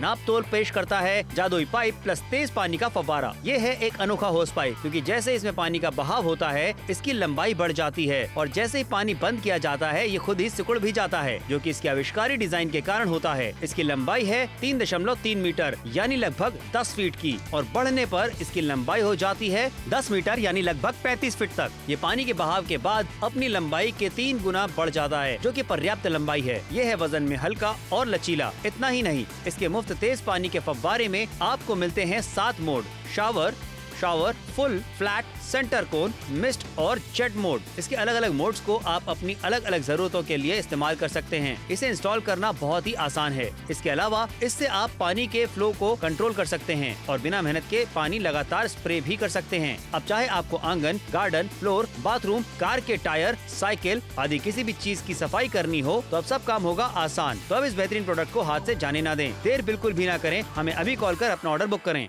नाप तोल पेश करता है जादुई पाइप प्लस तेज पानी का फवारा ये है एक अनोखा होस पाइप, क्योंकि जैसे इसमें पानी का बहाव होता है, इसकी लंबाई बढ़ जाती है, और जैसे ही पानी बंद किया जाता है, ये खुद ही सिकुड़ भी जाता है, जो की इसके आविष्कारी डिज़ाइन के कारण होता है। इसकी लंबाई है तीन दशमलव तीन मीटर, यानी लगभग दस फीट की, और बढ़ने पर इसकी लंबाई हो जाती है दस मीटर, यानी लगभग पैंतीस फीट तक। ये पानी के बहाव के बाद अपनी लंबाई के तीन गुना बढ़ जाता है, जो कि पर्याप्त लंबाई है। ये है वज़न में हल्का और लचीला, इतना ही नहीं, इसके मुफ़्त तेज पानी के फव्वारे में आपको मिलते हैं सात mode shower shower full flat centre cone mist और जेट मोड इसके अलग अलग मोड्स को आप अपनी अलग अलग जरूरतों के लिए इस्तेमाल कर सकते हैं। इसे इंस्टॉल करना बहुत ही आसान है। इसके अलावा, इससे आप पानी के फ्लो को कंट्रोल कर सकते हैं और बिना मेहनत के पानी लगातार स्प्रे भी कर सकते हैं। अब चाहे आपको आँगन गार्डन फ्लोर बाथरूम कार के टायर साइकिल आदि किसी भी चीज़ की सफ़ाई करनी हो तो अब सब काम होगा आसान। तो अब इस बेहतरीन प्रोडक्ट को हाथ से जाने ना दें। देर बिल्कुल भी ना करें। हमें अभी कॉल कर अपना ऑर्डर बुक करें।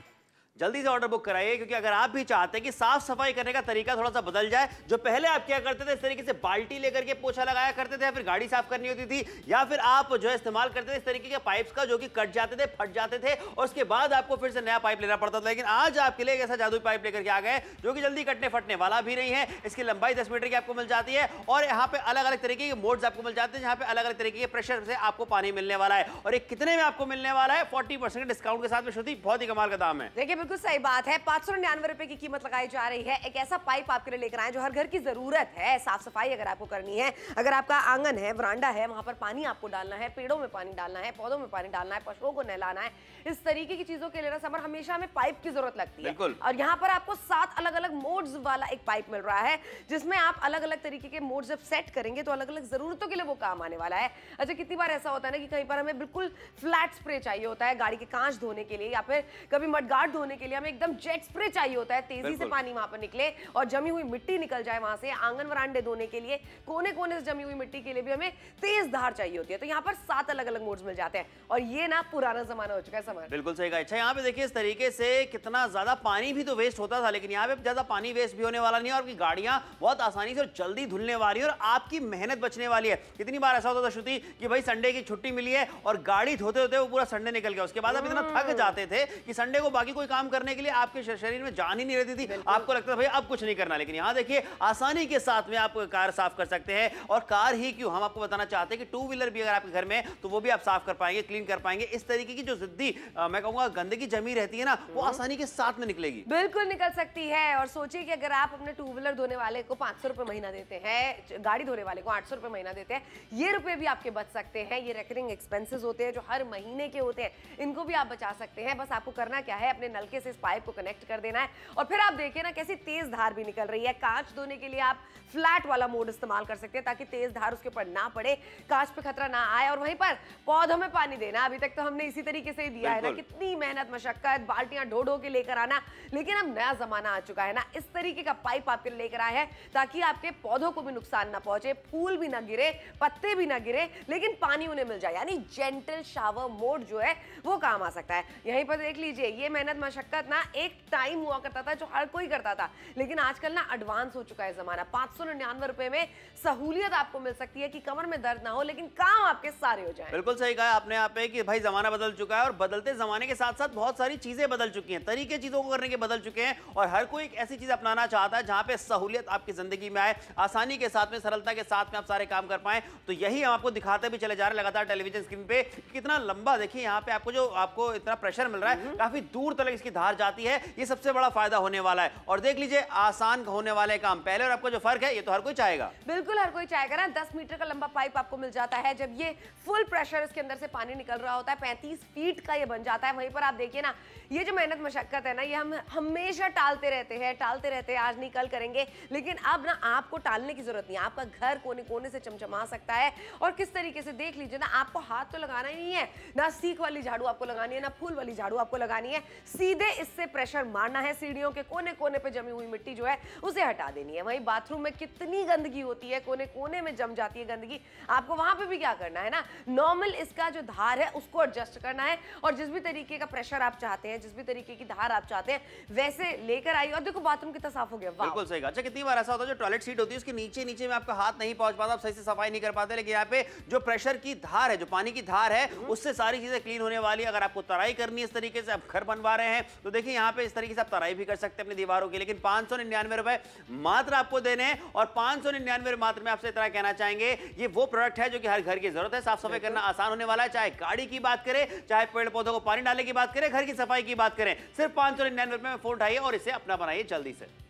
जल्दी से ऑर्डर बुक कराइए, क्योंकि अगर आप भी चाहते हैं कि साफ़ सफ़ाई करने का तरीका थोड़ा सा बदल जाए, जो पहले आप क्या करते थे, इस तरीके से बाल्टी लेकर के पोछा लगाया करते थे या फिर गाड़ी साफ़ करनी होती थी, या फिर आप जो इस्तेमाल करते थे इस तरीके के पाइप्स का जो कि कट जाते थे, फट जाते थे, और उसके बाद आपको फिर से नया पाइप लेना पड़ता था। लेकिन आज आपके लिए ऐसा जादू पाइप लेकर के आ गए जो कि जल्दी कटने फटने वाला भी नहीं है। इसकी लंबाई दस मीटर की आपको मिल जाती है, और यहाँ पे अलग अलग तरीके के मोड्स आपको मिल जाते हैं, जहाँ पे अलग अलग तरीके के प्रेशर से आपको पानी मिलने वाला है। और कितने में आपको मिलने वाला है? फोर्टी डिस्काउंट के साथ में, श्रुति, बहुत ही कमाल का दाम है। देखिए बिल्कुल सही बात है। पाँच सौ निन्यानवे रुपए की कीमत लगाई जा रही है। एक ऐसा पाइप आपके लिए लेकर आए जो हर घर की ज़रूरत है। साफ़ सफ़ाई अगर आपको करनी है अगर आपका आँगन है वरांडा है वहाँ पर पानी आपको डालना है पेड़ों में पानी डालना है पौधों में पानी डालना है पशुओं को नहलाना है इस तरीके की चीज़ों के लिए ना समर हमेशा हमें पाइप की ज़रूरत लगती है। और यहाँ पर आपको सात अलग अलग मोड्स वाला एक पाइप मिल रहा है जिसमें आप अलग अलग तरीके के मोड जब सेट करेंगे तो अलग अलग जरूरतों के लिए वो काम आने वाला है। अच्छा कितनी बार ऐसा होता है ना कि कहीं पर हमें बिल्कुल फ्लैट स्प्रे चाहिए होता है गाड़ी के कांच धोने के लिए या फिर कभी मडगार्ड धोने के लिए हमें एकदम जेट स्प्रे चाहिए होता है तेज़ी से पानी वहाँ पर निकले और जमी हुई मिट्टी निकल जाए वहाँ से आँगन वरांडे धोने के लिए। कोने कोने से जमी हुई मिट्टी के लिए भी हमें तेज धार चाहिए होती है। तो यहाँ पर सात अलग अलग मोड्स मिल जाते हैं और ये ना पुराना जमाना हो चुका है समर बिल्कुल सही कहा। अच्छा यहाँ पे देखिए इस तरीके से कितना ज़्यादा पानी भी तो वेस्ट होता था लेकिन यहाँ पे ज़्यादा पानी वेस्ट भी होने वाला नहीं है और आपकी गाड़ियाँ बहुत आसानी से और जल्दी धुलने वाली है और आपकी मेहनत बचने वाली है। कितनी बार ऐसा होता था श्रुति कि भाई संडे की छुट्टी मिली है और गाड़ी धोते होते वो पूरा संडे निकल गया। उसके बाद आप इतना थक जाते थे कि संडे को बाकी कोई काम करने के लिए आपके शरीर में जान ही नहीं रहती थी। आपको लगता था भाई अब कुछ नहीं करना। लेकिन यहाँ देखिए आसानी के साथ में आप कार साफ़ कर सकते हैं। और कार ही क्यों? हम आपको बताना चाहते हैं कि टू व्हीलर भी अगर आपके घर में तो वो भी आप साफ़ कर पाएँगे क्लीन कर पाएँगे। इस तरीके की जो जिद्दी मैं कहूँगा गंदगी जमी रहती है ना वो आसानी के साथ में निकलेगी। बिल्कुल निकल सकती है। और सोचिए कि अगर आप अपने टू व्हीलर धोने वाले को पाँच सौ महीना देते हैं गाड़ी धोने वाले को आठ सौ महीना देते हैं ये रुपए भी आपके बच सकते हैं। ये रेकरिंग एक्सपेंसेस होते हैं जो हर महीने के होते हैं। इनको भी आप बचा सकते हैं। बस आपको करना क्या है अपने नलके से इस पाइप को कनेक्ट कर देना है। और फिर आप देखिए ना कैसी तेज धार भी निकल रही है। कांच धोने के लिए आप फ्लैट वाला मोड इस्तेमाल कर सकते हैं ताकि तेज धार उसके ऊपर ना पड़े कांच पे खतरा ना आए। और वहीं पर पौधों में पानी देना अभी तक तो हमने इसी तरीके से ही दिया है ना कितनी मेहनत मशक्कत बाल्टियाँ ढो ढो के लेकर आना लेकिन अब नया जमाना आ चुका है ना इस तरीके का पाइप आपके लेकर आए हैं ताकि आपके पौधों को भी नुकसान ना पहुँचे फूल भी ना गिरे पत्ते भी ना गिरे लेकिन पानी उन्हें मिल जाए यानी जेंटल शावर मोड जो है वो काम आ सकता है। यहीं पर देख लीजिए ये मेहनत मशक्कत ना एक टाइम हुआ करता था जो हर कोई करता था। लेकिन आजकल ना एडवांस हो चुका है जमाना। पाँच सौ निन्यानवे रुपए में सहूलियत आपको मिल सकती है कि कमर में दर्द ना हो लेकिन काम आपके सारे हो जाए। बिल्कुल सही कहा आपने यहाँ पे कि भाई जमाना बदल चुका है और बदलते जमाने के साथ साथ बहुत सारी चीज़ें बदल चुकी हैं। तरीके चीज़ों को करने के बदल चुके हैं और हर कोई एक ऐसी चीज़ अपनाना चाहता है जहाँ पे सहूलियत आपकी ज़िंदगी में आए आसानी के साथ में सरलता के साथ में आप सारे काम कर पाए। तो यही हम आपको दिखाते भी चले जा रहे हैं लगातार टेलीविज़न स्क्रीन पे कितना लंबा देखिए यहाँ पे आपको जो आपको इतना प्रेशर मिल रहा है काफ़ी दूर तक इसकी धार जाती है, ये सबसे बड़ा फ़ायदा होने वाला है। और देख लीजिए, आसान होने वाले काम। पहले और आपको जो फ़र्क है, ये तो हर कोई चाहेगा। बिल्कुल, हर कोई चाहेगा ना। दस मीटर का लंबा पाइप आपको मिल जाता है, जब ये फुल प्रेशर इसके अंदर से पानी निकल रहा होता है, पैंतीस फीट का ये बन जाता है। वहीं पर आप देखिए ना, ये जो मेहनत मशक्कत है ना, ये हम हमेशा टालते रहते हैं, टालते रहते हैं, आज नहीं, कल करेंगे। लेकिन अब ना आपको टालने की ज़रूरत नहीं आपका घर कोने कोने से चमचमा सकता है। और किस तरीके से देख लीजिए ना, आपको हाथ तो लगाना ही नहीं है। ना सीख वाली झाड़ू आपको लगानी है, ना फूल वाली झाड़ू आपको लगानी है। सीधी सीधे इससे प्रेशर मारना है सीढ़ियों के कोने कोने पे जमी हुई मिट्टी जो है उसे हटा देनी है। वहीं बाथरूम में कितनी गंदगी होती है कोने कोने में जम जाती है गंदगी आपको वहाँ पे भी क्या करना है ना? नॉर्मल इसका जो धार है उसको एडजस्ट करना है और जिस भी तरीके का प्रेशर आप चाहते हैं जिस भी तरीके की धार आप चाहते हैं वैसे लेकर आइए। और देखो बाथरूम कितना साफ़ हो गया। बिल्कुल सही अच्छा कितनी बार ऐसा होता है जो टॉयलेट सीट होती है उसके नीचे नीचे में आपका हाथ नहीं पहुँच पाता आप सही से सफ़ाई नहीं कर पाते लेकिन यहाँ पे जो प्रेशर की धार है जो पानी की धार है उससे सारी चीज़ें क्लीन होने वाली अगर आपको तराई करनी है इस तरीके से आप घर बनवा रहे हैं तो देखिए यहाँ पे इस तरीके से आप तराई भी कर सकते हैं अपनी दीवारों की लेकिन पाँच रुपए मात्र आपको देने हैं और पाँच सौ निन्यानवे मात्र में आपसे इतना कहना चाहेंगे ये वो प्रोडक्ट है जो कि हर घर की ज़रूरत है। साफ़ सफ़ाई करना आसान होने वाला है। चाहे गाड़ी की बात करें चाहे पेड़ पौधों को पानी डालने की बात करें घर की सफ़ाई की बात करें सिर्फ़ पाँच सौ निन्यानवे रुपए में फ़ोन उठाइए और इसे अपना बनाइए जल्दी से।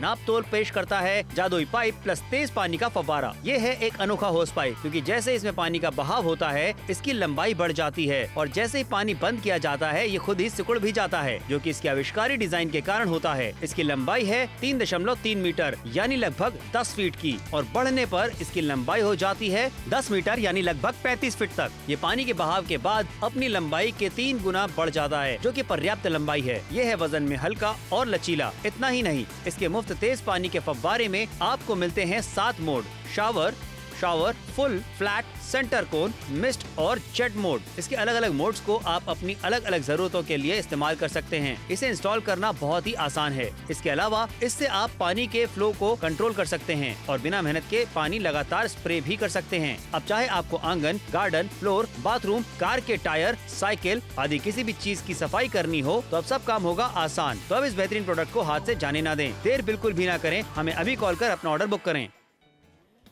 नाप तोल पेश करता है जादुई पाइप प्लस तेज पानी का फवारा ये है एक अनोखा होस पाइप क्योंकि जैसे इसमें पानी का बहाव होता है, इसकी लंबाई बढ़ जाती है, और जैसे ही पानी बंद किया जाता है, ये खुद ही सिकुड़ भी जाता है, जो कि इसके आविष्कारी डिज़ाइन के कारण होता है। इसकी लंबाई है तीन दशमलव तीन मीटर, यानी लगभग दस फीट की, और बढ़ने पर इसकी लंबाई हो जाती है दस मीटर, यानी लगभग पैंतीस फीट तक। ये पानी के बहाव के बाद अपनी लंबाई के तीन गुना बढ़ जाता है, जो की पर्याप्त लंबाई है। ये है वज़न में हल्का और लचीला, इतना ही नहीं, इसके मुफ़्त तेज पानी के फव्वारे में आपको मिलते हैं सात mode shower shower full flat centre cone mist और जेट मोड इसके अलग अलग मोड्स को आप अपनी अलग अलग जरूरतों के लिए इस्तेमाल कर सकते हैं। इसे इंस्टॉल करना बहुत ही आसान है। इसके अलावा, इससे आप पानी के फ्लो को कंट्रोल कर सकते हैं और बिना मेहनत के पानी लगातार स्प्रे भी कर सकते हैं। अब चाहे आपको आँगन गार्डन फ्लोर बाथरूम कार के टायर साइकिल आदि किसी भी चीज़ की सफ़ाई करनी हो तो अब सब काम होगा आसान। तो अब इस बेहतरीन प्रोडक्ट को हाथ से जाने ना दें। देर बिल्कुल भी ना करें। हमें अभी कॉल कर अपना ऑर्डर बुक करें।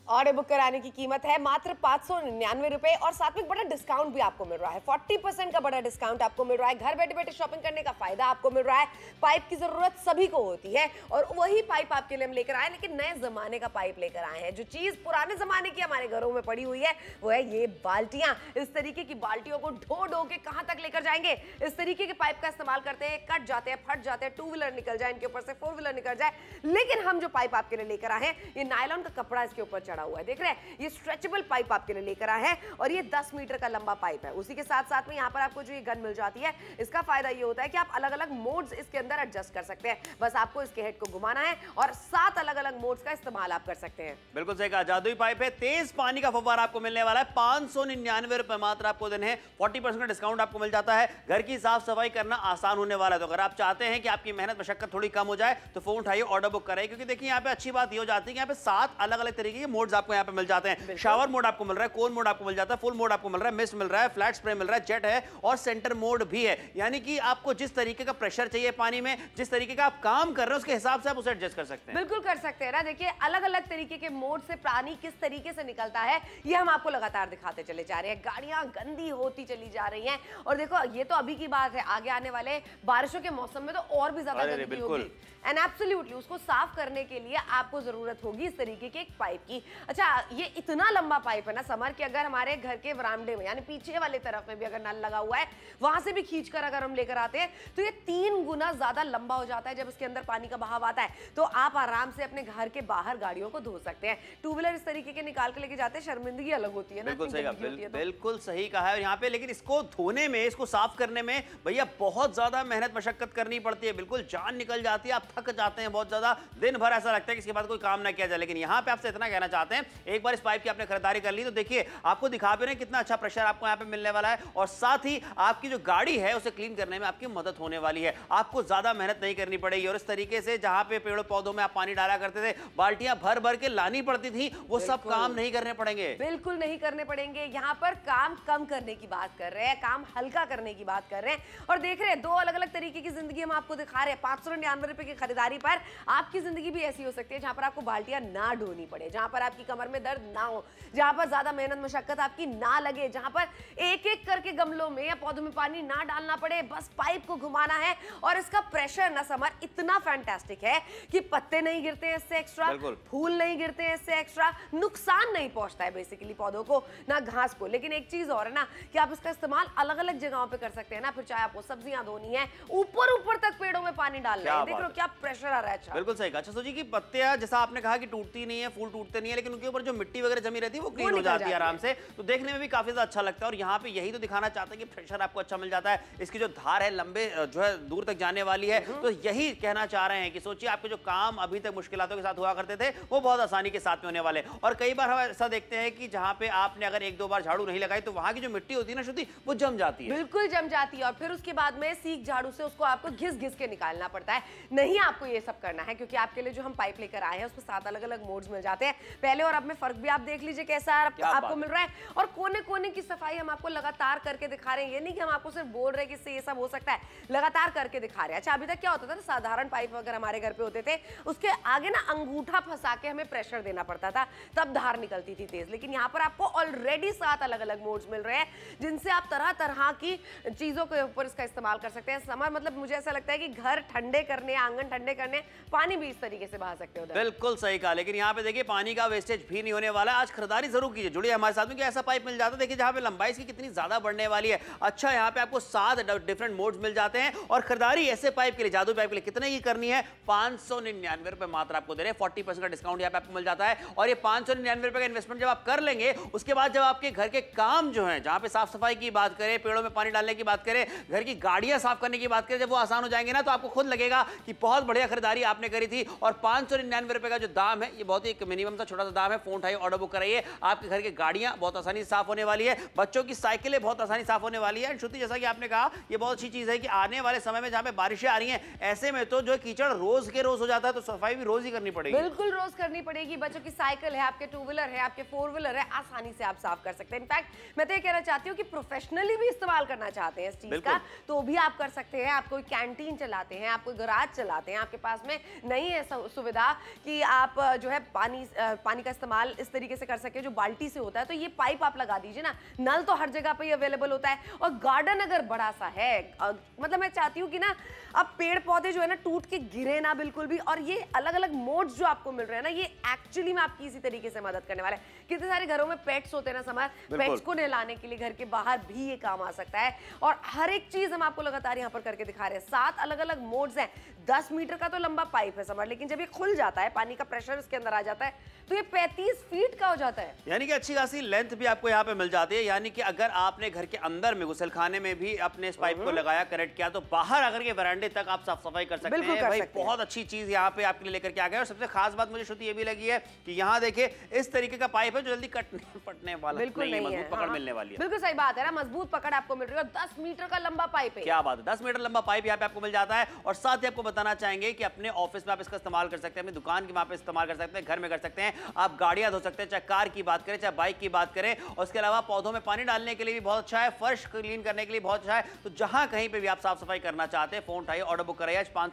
ऑर्डर बुक कराने की कीमत है मात्र पाँच सौ निन्यानवे रुपए और साथ में बड़ा डिस्काउंट भी आपको मिल रहा है। फोर्टी परसेंट का बड़ा डिस्काउंट आपको मिल रहा है। घर बैठे बैठे शॉपिंग करने का फ़ायदा आपको मिल रहा है। पाइप की ज़रूरत सभी को होती है और वही पाइप आपके लिए हम लेकर आए लेकिन नए जमाने का पाइप लेकर आए हैं। जो चीज़ पुराने जमाने की हमारे घरों में पड़ी हुई है, वो है ये बाल्टियाँ। इस तरीके की बाल्टियों को ढो ढो के कहाँ तक लेकर जाएँगे? इस तरीके के पाइप का इस्तेमाल करते हैं, कट जाते हैं, फट जाते हैं, टू व्हीलर निकल जाए, इनके ऊपर से फोर व्हीलर निकल जाए। लेकिन हम जो पाइप आपके लिए लेकर आए हैं, ये नायलॉन का कपड़ा इसके ऊपर चढ़ा हुआ है। देख रहे हैं, ये स्ट्रेचेबल पाइप आपके लिए लेकर आए हैं और ये 10 मीटर का लंबा पाइप है। उसी के साथ साथ में यहाँ पर आपको जो ये गन मिल जाती है, इसका फ़ायदा ये होता है कि आप अलग अलग मोड्स इसके अंदर एडजस्ट कर सकते हैं। बस आपको इसके हेड को घुमाना है और सात अलग अलग मोड्स का इस्तेमाल आप कर सकते हैं। बिल्कुल सही कहा, जादुई पाइप है, तेज पानी का फव्वारा आपको मिलने वाला है, पाँच सौ निन्यानवे रुपए मात्र आपको देने फोर्टी परसेंट डिस्काउंट आपको मिल जाता है। घर की साफ़ सफ़ाई करना आसान होने वाला है। तो अगर आप चाहते हैं कि आपकी मेहनत, मशक्कत थोड़ी कम हो जाए तो फ़ोन उठाइए ऑर्डर बुक करें क्योंकि देखिए यहाँ पे अच्छी बात ये हो जाती है कि यहाँ पे सात अलग अलग तरीके के मोड्स आपको यहाँ पे मिल जाते हैं। शावर मोड आपको मिल रहा है कोन मोड आपको मिल जाता है फुल मोड आपको मिल रहा है मिस्ट मिल रहा है फ्लैट स्प्रे मिल रहा है जेट है और सेंटर मोड भी है। यानी कि आपको जिस तरीके का प्रेशर चाहिए पानी में जिस तरीके का आप काम कर रहे हैं उसके हिसाब से आप उसे एडजस्ट कर सकते हैं। बिल्कुल कर सकते हैं ना। देखिए अलग अलग तरीके के मोड से पानी किस तरीके से निकलता है ये हम आपको लगातार दिखाते चले जा रहे हैं। गाड़ियाँ गंदी होती चली जा रही हैं। और देखो ये तो अभी की बात है आगे आने वाले बारिशों के मौसम में तो और भी ज़्यादा गंदगी होगी। एंड एब्सोल्युटली उसको साफ़ करने के लिए आपको ज़रूरत होगी इस तरीके के एक पाइप की। अच्छा ये इतना लंबा पाइप है ना समर कि अगर हमारे घर के वरामडे में यानी पीछे वाले तरफ़ में भी अगर नल लगा हुआ है वहाँ से भी खींच कर अगर हम लेकर आते हैं तो ये तीन गुना ज़्यादा लंबा हो जाता है जब इसके अंदर पानी का बहाव आता है। तो आप आराम से अपने घर के बाहर गाड़ियों को धो सकते हैं। टू व्हीलर इस तरीके के निकाल के लेके जाते हैं शर्मिंदगी अलग होती है ना बिल्कुल सही कहा है बिल, तो। बिल्कुल सही कहा है। यहाँ पे लेकिन इसको धोने में इसको साफ़ करने में भैया बहुत ज़्यादा मेहनत मशक्कत करनी पड़ती है। बिल्कुल जान निकल जाती है आप थक जाते हैं बहुत ज़्यादा दिन भर ऐसा लगता है कि इसके बाद कोई काम ना किया जाए। लेकिन यहाँ पे आपसे इतना कहना चाहते हैं एक बार इस पाइप की आपने खरीदारी कर ली तो देखिए आपको दिखा भी रहे कितना अच्छा प्रेशर आपको यहाँ पे मिलने वाला है और साथ ही आपकी जो गाड़ी है उसे क्लीन करने में आपकी मदद होने वाली है। आपको ज़्यादा मेहनत नहीं करनी पड़ेगी और इस तरीके से जहाँ पे पेड़ों पौधों में आप पानी डाला करते थे बाल्टियाँ भर भर के लानी पड़ती थी वो सब काम नहीं करने पड़ेंगे। बिल्कुल नहीं करने पड़ेंगे। यहाँ पर काम कम करने की बात कर रहे हैं काम हल्का करने की बात कर रहे हैं और देख रहे हैं दो अलग अलग तरीके की ज़िंदगी हम आपको दिखा रहे हैं पाँच सौ निन्यानवे रुपए की खरीदारी पर आपकी ज़िंदगी भी ऐसी हो सकती है जहाँ पर आपको बाल्टियाँ ना ढोनी पड़े जहाँ पर आपकी कमर में दर्द ना हो जहाँ पर ज़्यादा मेहनत मशक्कत आपकी ना लगे जहाँ पर एक एक करके गमलों में या पौधों में पानी ना डालना पड़े बस पाइप को घुमाना है और इसका प्रेशर ना समर। इतना फैंटास्टिक है कि पत्ते नहीं गिरते हैं इससे एक्स्ट्रा फूल नहीं गिरते हैं इससे एक्स्ट्रा नुकसान नहीं पहुँचता है बेसिकली पौधों को ना घास को। लेकिन एक चीज़ और है ना कि आप इसका इस्तेमाल अलग अलग जगहों पे कर सकते हैं ना फिर चाहे आपको सब्ज़ियाँ धोनी है ऊपर ऊपर तक पेड़ों में पानी डालना है। देख है। क्या प्रेशर आ रहा है अच्छा। बिल्कुल सही कहा। अच्छा सोचिए कि पत्तियाँ जैसा आपने कहा कि टूटती नहीं है फूल टूटते नहीं है लेकिन उनके ऊपर जो मिट्टी वगैरह जमी रहती है वो वो क्लीन हो जाती है आराम से। तो देखने में भी काफ़ी ज़्यादा अच्छा लगता है और यहाँ पे यही तो दिखाना चाहते हैं कि प्रेशर आपको अच्छा मिल जाता है। इसकी जो धार है लंबे जो है दूर तक जाने वाली है। तो यही कहना चाह रहे हैं कि सोचिए आपके जो काम अभी तक मुश्किलों के साथ हुआ करते थे वो बहुत आसानी के साथ में होने वाले और कई बार हम ऐसा देखते हैं कि जहाँ पे आपने अगर एक दो बार झाड़ू नहीं लगाई तो वहाँ की जो मिट्टी होती है ना श्रुति वो जम जाती है। बिल्कुल जम जाती है और फिर उसके बाद में सीख झाड़ू से उसको आपको घिस घिस के निकालना पड़ता है। नहीं आपको ये सब करना है क्योंकि आपके लिए जो हम पाइप लेकर आए हैं उसमें सात अलग अलग मोड्स मिल जाते हैं। पहले और अब में फ़र्क भी आप देख लीजिए कैसा है, आप, आपको मिल रहा है। और कोने कोने की सफ़ाई हम आपको लगातार करके दिखा रहे हैं। ये नहीं कि हम आपको सिर्फ़ बोल रहे हैं कि इससे ये सब हो सकता है लगातार करके दिखा रहे हैं। अच्छा अभी तक क्या होता था ना साधारण पाइप अगर हमारे घर पे होते थे उसके आगे ना अंगूठा फंसा के हमें प्रेशर देना पड़ता था तब धार निकलती थी तेज। लेकिन यहाँ पर आपको ऑलरेडी सात अलग अलग मोड्स मिल रहे हैं जिनसे आप तरह तरह की चीज़ों के ऊपर इसका इस्तेमाल कर सकते हैं। समर मतलब मुझे ऐसा लगता है कि घर ठंडे करने आँगन ठंडे करने, पानी भी इस तरीके से बहा सकते हो बिल्कुल सही कहा, लेकिन यहाँ पे देखिए पानी का वेस्टेज भी नहीं होने वाला। आज खरीदारी ज़रूर कीजिए, जुड़िए हमारे साथ में ऐसा पाइप मिल जाता है। देखिए जहाँ पे लंबाई इसकी कितनी ज़्यादा बढ़ने वाली है। अच्छा यहाँ पे आपको सात डिफरेंट मोड्स मिल जाते हैं। और खरीदारी ऐसे पाइप के लिए, जादू पाइप के लिए कितने की करनी है? पाँच सौ निन्यानवे रुपए मात्र आपको दे रहे फोर्टी परसेंट का डिस्काउंट यहाँ पे आपको मिल जाता है। और ये पाँच सौ निन्यानवे रुपए का इन्वेस्टमेंट जब आप कर लेंगे, उसके बाद जब आपके घर के काम जो है, जहाँ पे साफ़ सफ़ाई की बात करें, पेड़ों में पानी डालने की बात करें, घर की गाड़ियाँ साफ़ करने की बात करें, जब वो आसान हो जाएँगे ना तो आपको खुद लगेगा कि बहुत बढ़िया खरीदारी आपने करी थी और पाँच सौ निन्यानवे रुपए का जो दाम है ये बहुत ही एक मिनिमम सा छोटा सा दाम है। फ़ोन उठाइए ऑर्डर बुक कराइए। आपके घर की गाड़ियाँ बहुत आसानी से साफ़ होने वाली है। बच्चों की साइकिलें बहुत आसानी साफ़ होने वाली है। एंड श्रुति जैसा कि आपने कहा ये बहुत अच्छी चीज़ है कि आने वाले समय में जहाँ पे बारिशें आ रही हैं ऐसे में तो जो कीचड़ रोज के रोज हो जाता है तो सफ़ाई भी रोज ही करनी पड़ेगी। बिल्कुल रोज करनी पड़ेगी। बच्चों की साइकिल है आपके टू व्हीलर है आपके फोर व्हीलर है आसानी से आप साफ़ कर सकते हैं। इनफैक्ट मैं तो ये कहना चाहती हूँ कि प्रोफेशनली भी इस्तेमाल करना चाहते हैं इस चीज़ का तो भी आप कर सकते हैं। आप कोई कैंटीन चलाते हैं आप कोई गराज चलाते हैं आपके पास में। नहीं है सुविधा कि आप जो है पानी पानी का इस्तेमाल इस तरीके से कर सके जो बाल्टी से होता है तो ये पाइप आप लगा दीजिए ना। नल तो हर जगह पे अवेलेबल होता है। और गार्डन अगर बड़ा सा है मतलब मैं चाहती हूँ कि ना अब पेड़ पौधे जो है ना टूट के गिरे ना बिल्कुल भी और ये अलग अलग मोड्स जो आपको मिल रहे हैं ना ये एक्चुअली में आपकी इसी तरीके से मदद करने वाला है। कितने सारे घरों में पेट्स होते हैं ना बिल्कुल। पेट्स को नहलाने के लिए घर के बाहर भी ये काम आ सकता है। और हर एक चीज़ हम आपको लगातार यहाँ पर करके दिखा रहे हैं। सात अलग अलग मोड्स हैं। दस मीटर का तो लंबा पाइप है समझ लेकिन जब ये खुल जाता है पानी का प्रेशर इसके अंदर आ जाता है तो ये पैंतीस फीट का हो जाता है। यानी कि अच्छी खासी लेंथ भी आपको यहाँ पे मिल जाती है। यानी कि अगर आपने घर के अंदर में गुसलखाने में भी अपने इस पाइप को लगाया कनेक्ट किया तो बाहर अगर के वरांडे तक आप साफ़ सफ़ाई कर सकते हैं। भाई बहुत अच्छी चीज़ यहाँ पे आपके लिए लेकर के आ गए और सबसे खास बात मुझे श्रुति ये भी लगी है कि यहाँ देखिए इस तरीके का पाइप है जो जल्दी कटने पटने वाला बिल्कुल नहीं मज़बूत पकड़ हाँ। मिलने वाली है। बिल्कुल सही बात है ना मज़बूत पकड़ आपको मिल रही है दस मीटर का लंबा पाइप है। क्या बात है दस मीटर लंबा पाइप यहाँ पे आपको मिल जाता है। और साथ ही आपको बताना चाहेंगे कि अपने ऑफ़िस में आप इसका इस्तेमाल कर सकते हैं अपनी दुकान की वहाँ पे इस्तेमाल कर सकते हैं घर में कर सकते हैं। आप गाड़ियाँ धो सकते हैं चाहे कार की बात करें चाहे बाइक की बात करें। और उसके अलावा पौधों में पानी डालने के लिए भी बहुत अच्छा है फर्श क्लीन करने के लिए बहुत अच्छा है। तो जहाँ कहीं पे भी आप साफ़ सफ़ाई करना चाहते हैं फ़ोन उठाइए ऑर्डर बुक कराइए। आज पाँच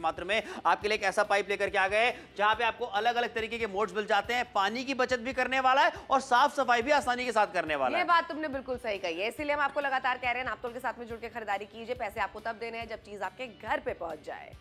मात्र में आपके लिए एक ऐसा पाइप लेकर के आ गए जहाँ पे आपको अलग अलग तरीके के मोड्स मिल जाते हैं। पानी की बचत भी करने वाला है और साफ़ सफ़ाई भी आसानी के साथ करने वाला है। बात तुमने बिल्कुल सही कही है इसीलिए हम आपको लगातार कह रहे हैं नापतोल के साथ में जुड़ के खरीदारी कीजिए पैसे आपको तब देने हैं जब चीज़ आपके घर पे पहुँच जाए।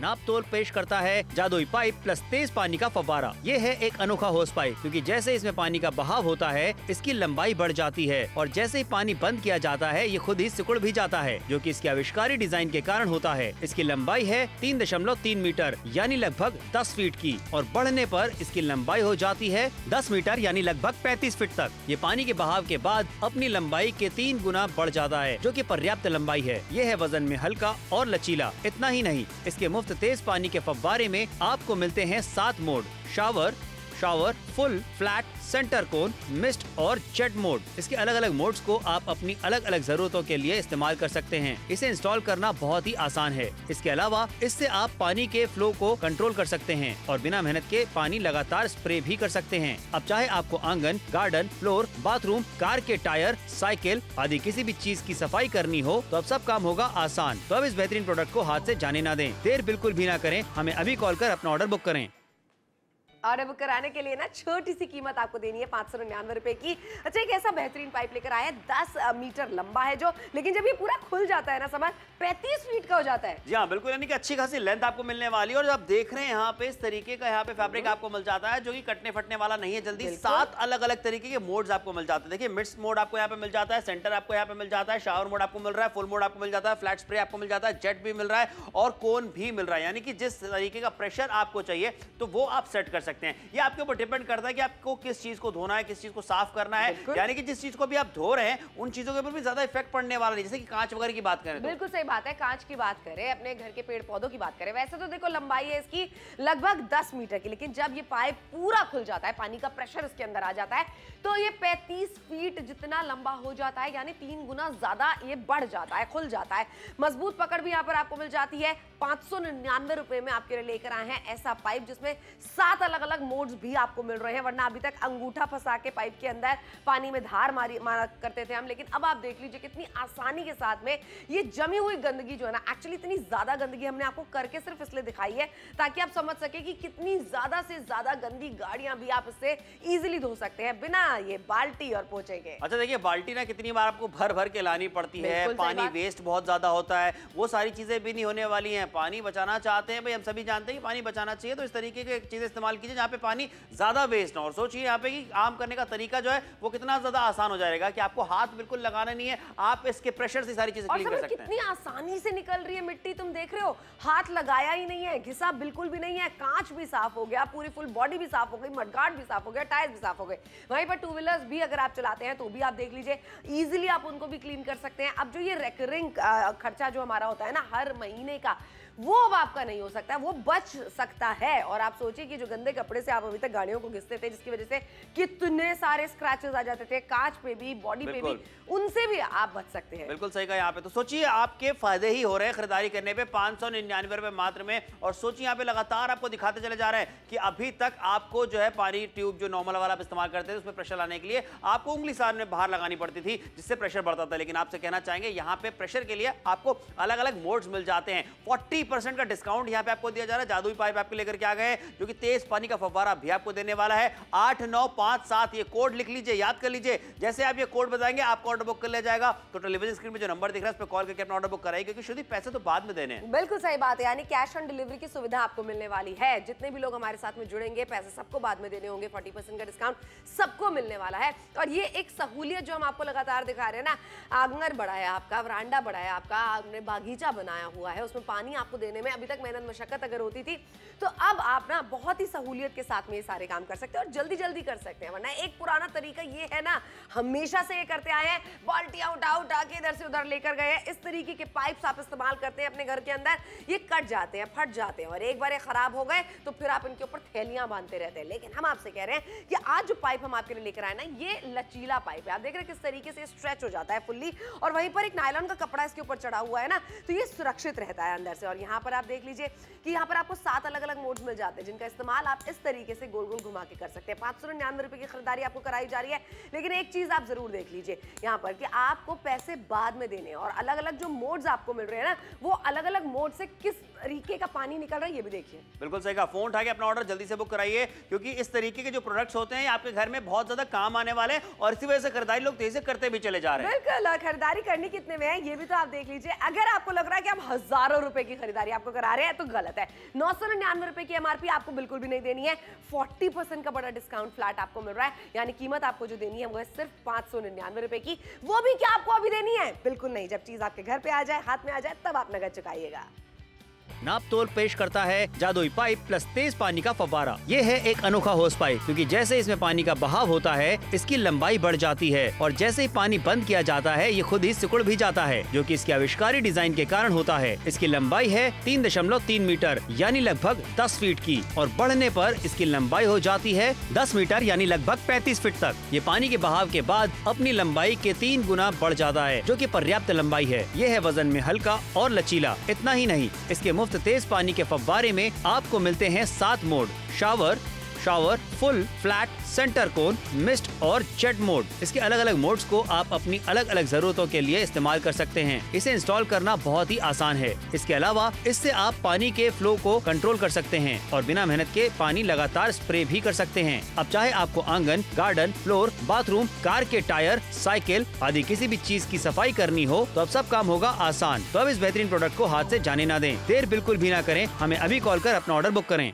नापतोल पेश करता है जादुई पाइप प्लस तेज पानी का फवारा ये है एक अनोखा होस पाइप, क्योंकि जैसे इसमें पानी का बहाव होता है, इसकी लंबाई बढ़ जाती है, और जैसे ही पानी बंद किया जाता है, ये खुद ही सिकुड़ भी जाता है, जो की इसके आविष्कारी डिज़ाइन के कारण होता है। इसकी लंबाई है तीन दशमलव तीन मीटर, यानी लगभग दस फीट की, और बढ़ने पर इसकी लंबाई हो जाती है दस मीटर, यानी लगभग पैंतीस फीट तक। ये पानी के बहाव के बाद अपनी लंबाई के तीन गुना बढ़ जाता है, जो कि पर्याप्त लंबाई है। ये है वज़न में हल्का और लचीला, इतना ही नहीं, इसके मुफ़्त तेज पानी के फव्वारे में आपको मिलते हैं सात mode shower shower full flat centre cone mist और जेट मोड इसके अलग अलग मोड्स को आप अपनी अलग अलग जरूरतों के लिए इस्तेमाल कर सकते हैं। इसे इंस्टॉल करना बहुत ही आसान है। इसके अलावा, इससे आप पानी के फ्लो को कंट्रोल कर सकते हैं और बिना मेहनत के पानी लगातार स्प्रे भी कर सकते हैं। अब चाहे आपको आँगन गार्डन फ्लोर बाथरूम कार के टायर साइकिल आदि किसी भी चीज़ की सफ़ाई करनी हो तो अब सब काम होगा आसान। तो अब इस बेहतरीन प्रोडक्ट को हाथ से जाने ना दें। देर बिल्कुल भी ना करें। हमें अभी कॉल कर अपना ऑर्डर बुक करें। ऑर्डर बुक कराने के लिए ना छोटी सी कीमत आपको देनी है पाँच सौ निन्यानवे रुपए की। अच्छा एक ऐसा बेहतरीन पाइप लेकर आया है दस मीटर लंबा है जो लेकिन जब ये पूरा खुल जाता है ना समझ पैंतीस फीट का हो जाता है। जी हाँ बिल्कुल यानी कि अच्छी खासी लेंथ आपको मिलने वाली है और आप देख रहे हैं यहाँ पे इस तरीके का यहाँ पे फैब्रिक आपको मिल जाता है जो कि कटने फटने वाला नहीं है जल्दी सात अलग अलग तरीके के मोड्स आपको मिल जाते हैं। देखिए मिड्स मोड आपको यहाँ पे मिल जाता है सेंटर आपको यहाँ पे मिल जाता है शावर मोड आपको मिल रहा है फुल मोड आपको मिल जाता है फ्लैट स्प्रे आपको मिल जाता है जेट भी मिल रहा है और कोन भी मिल रहा है। यानी कि जिस तरीके का प्रेशर आपको चाहिए तो वो आप सेट कर सकते हैं। ये आपके ऊपर डिपेंड करता है कि आपको किस चीज़ को धोना है किस चीज़ को साफ़ करना है। यानी कि जिस चीज़ को भी आप धो रहे हैं उन चीज़ों के ऊपर भी ज़्यादा इफ़ेक्ट पड़ने वाला नहीं। जैसे कि कांच वगैरह की बात करें तो। बिल्कुल सही बात है कांच की बात करें अपने घर के पेड़ पौधों की बात करें। वैसे तो देखो लंबाई है इसकी लगभग 10 मीटर की लेकिन जब ये पाइप पूरा खुल जाता है पानी का प्रेशर इसके अंदर आ जाता है तो ये 35 फीट जितना लंबा हो जाता है यानी तीन गुना ज़्यादा ये बढ़ जाता है खुल जाता है। मज़बूत पकड़ भी यहाँ पर आपको मिल जाती है। पाँच सौ निन्यानवे रुपए में आपके लिए लेकर आए हैं ऐसा पाइप जिसमें सात अलग अलग मोड्स भी आपको मिल रहे हैं। वरना अभी तक अंगूठा फंसा के पाइप के अंदर पानी में धार मारी मारा करते थे हम। लेकिन अब आप देख लीजिए कितनी आसानी के साथ में ये जमी हुई गंदगी जो है ना एक्चुअली इतनी ज़्यादा गंदगी हमने आपको करके सिर्फ़ इसलिए दिखाई है ताकि आप समझ सके कि कितनी ज़्यादा से ज़्यादा गंदी गाड़ियाँ भी आप इससे इजीली धो सकते हैं बिना ये बाल्टी और पोछे के। अच्छा देखिए बाल्टी ना कितनी बार आपको भर भर के लानी पड़ती है पानी वेस्ट बहुत ज़्यादा होता है वो सारी चीज़ें भी नहीं होने वाली हैं। पानी बचाना चाहते हैं भाई हम सभी जानते हैं कि पानी बचाना चाहिए तो इस तरीके की चीज़ें इस्तेमाल कीजिए जहाँ पे पानी ज़्यादा वेस्ट ना हो। और सोचिए यहाँ पे कि आम करने का तरीका जो है वो कितना ज़्यादा आसान हो जाएगा कि आपको हाथ बिल्कुल लगाना नहीं है आप इसके प्रेशर से सारी चीज़ें क्लीन कर सकते हैं। कितनी आसानी से निकल रही है मिट्टी तुम देख रहे हो हाथ लगाया ही नहीं है घिसा बिल्कुल भी नहीं है कांच भी साफ़ हो गया पूरी फुल बॉडी भी साफ़ हो गई मडगार्ड भी साफ़ हो गया टायर भी साफ़ हो गए। वहीं पर टू व्हीलर्स भी अगर आप चलाते हैं तो भी आप देख लीजिए इजीली आप उनको भी क्लीन कर सकते हैं। अब जो ये रेकरिंग खर्चा जो हमारा होता है ना हर महीने का वो अब आपका नहीं हो सकता है वो बच सकता है। और आप सोचिए कि जो गंदे कपड़े से आप अभी तक गाड़ियों को घिसते थे जिसकी वजह से कितने सारे स्क्रैचेस आ जाते थे कांच पे भी बॉडी पे भी उनसे भी आप बच सकते हैं। बिल्कुल सही कहा यहाँ पे। तो सोचिए आपके फ़ायदे ही हो रहे हैं खरीदारी करने पे पाँच सौ निन्यानवे रुपए मात्र में। और सोचिए यहाँ पे लगातार आपको दिखाते चले जा रहे हैं कि अभी तक आपको जो है पानी ट्यूब जो नॉर्मल वाला आप इस्तेमाल करते थे उसमें प्रेशर लाने के लिए आपको उंगली सार में बाहर लगानी पड़ती थी जिससे प्रेशर बढ़ता था। लेकिन आपसे कहना चाहेंगे यहाँ पे प्रेशर के लिए आपको अलग अलग मोड्स मिल जाते हैं। फोर्टी का डिस्काउंट यहाँ पे आपको दिया जा रहा है। जादुई पाइप आपके लेकर के आ गए जो कि तेज पानी का फव्वारा भी आपको देने वाला है। आठ, नौ, पाँच, सात, ये कोड लिख लीजिए, याद कर लीजिए। जैसे आप ये कोड बताएँगे, आपका ऑर्डर बुक कर लिया जाएगा। तो टेलीविज़न स्क्रीन में जो नंबर दिख रहा है, उस पर कॉल करके अपना ऑर्डर बुक कराइए, क्योंकि शुद्ध पैसे तो बाद में देने बिल्कुल सही बात है, यानी कैश ऑन डिलीवरी की सुविधा आपको मिलने वाली है। जितने भी लोग हमारे साथ में जुड़ेंगे, पैसे सबको बाद में देने होंगे 40 परसेंट का डिस्काउंट सबको मिलने वाला है। और ये एक सहूलियत जो हम आपको लगातार दिखा रहे हैं ना, आँगन है आपका वरांडा है आपका, आपने बागीचा बनाया हुआ है, उसमें पानी आपको देने में अभी तक मेहनत मशक्कत अगर होती थी तो अब आप ना बहुत ही सहूलियत के साथ में ये सारे काम कर सकते हैं और जल्दी जल्दी कर सकते हैं। वरना एक पुराना तरीका ये है ना, हमेशा से ये करते आए हैं, बाल्टियाँ उठा उठा के इधर से उधर लेकर गए इस तरीके के पाइप्स आप इस्तेमाल करते हैं अपने घर के अंदर, ये कट जाते हैं, फट जाते हैं और एक बार ये खराब हो गए तो फिर आप इनके ऊपर थैलियाँ बांधते रहते हैं। लेकिन हम आपसे कह रहे हैं कि आज जो पाइप हम आपके लिए लेकर आए ना, ये लचीला पाइप है। आप देख रहे हैं किस तरीके से स्ट्रेच हो जाता है फुल्ली और वहीं पर एक नायलॉन का कपड़ा इसके ऊपर चढ़ा हुआ है ना तो ये सुरक्षित रहता है अंदर से और यहाँ पर आप देख लीजिए कि यहाँ पर आपको सात अलग अलग मोड्स मिल जाते हैं जिनका इस्तेमाल आप इस तरीके से गोल गोल घुमा के कर सकते हैं। पाँच सौ निन्यानवे रुपए की खरीदारी आपको कराई जा रही है लेकिन एक चीज़ आप ज़रूर देख लीजिए यहाँ पर कि आपको पैसे बाद में देने और अलग अलग जो मोड्स आपको मिल रहे हैं ना वो अलग अलग मोड से किस तरीके का पानी निकल रहा है ये भी देखिए। बिल्कुल सही कहा। फ़ोन उठा के अपना ऑर्डर जल्दी से बुक कराइए क्योंकि इस तरीके के जो प्रोडक्ट्स होते हैं आपके घर में बहुत ज़्यादा काम आने वाले हैं और इसी वजह से खरीदारी लोग तेज़ी से करते भी चले जा रहे हैं। बिल्कुल खरीदारी करनी कितने में है ये भी तो आप देख लीजिए। अगर आपको लग रहा है कि हम हज़ारों रुपए की खरीदारी आपको करा रहे हैं तो गलत है। नौ सौ निन्यानवे रुपए की एमआरपी आपको बिल्कुल भी नहीं देनी है। फोर्टी परसेंट का बड़ा डिस्काउंट फ्लैट आपको मिल रहा है, यानी कीमत आपको जो देनी है वो है सिर्फ़ पाँच सौ निन्यानवे रुपए की। वो भी क्या आपको अभी देनी है? बिल्कुल नहीं। जब चीज़ आपके घर पे आ जाए, हाथ में आ जाए, तब आप नगद चुकाइएगा। नाप तोल पेश करता है जादुई पाइप प्लस तेज पानी का फव्वारा। ये है एक अनोखा होस पाइप क्योंकि जैसे इसमें पानी का बहाव होता है, इसकी लंबाई बढ़ जाती है, और जैसे ही पानी बंद किया जाता है, ये खुद ही सिकुड़ भी जाता है, जो कि इसके आविष्कारी डिज़ाइन के कारण होता है। इसकी लंबाई है तीन दशमलव तीन मीटर, यानी लगभग दस फीट की, और बढ़ने पर इसकी लंबाई हो जाती है दस मीटर, यानी लगभग पैंतीस फीट तक। ये पानी के बहाव के बाद अपनी लंबाई के तीन गुना बढ़ जाता है, जो कि पर्याप्त लंबाई है। ये है वज़न में हल्का और लचीला, इतना ही नहीं, इसके मुफ़्त तेज पानी के फव्वारे में आपको मिलते हैं सात mode shower shower full flat centre cone mist और जेट मोड इसके अलग अलग मोड्स को आप अपनी अलग अलग जरूरतों के लिए इस्तेमाल कर सकते हैं। इसे इंस्टॉल करना बहुत ही आसान है। इसके अलावा, इससे आप पानी के फ्लो को कंट्रोल कर सकते हैं और बिना मेहनत के पानी लगातार स्प्रे भी कर सकते हैं। अब चाहे आपको आँगन गार्डन फ्लोर बाथरूम कार के टायर साइकिल आदि किसी भी चीज़ की सफ़ाई करनी हो तो अब सब काम होगा आसान। तो अब इस बेहतरीन प्रोडक्ट को हाथ से जाने ना दें। देर बिल्कुल भी ना करें। हमें अभी कॉल कर अपना ऑर्डर बुक करें।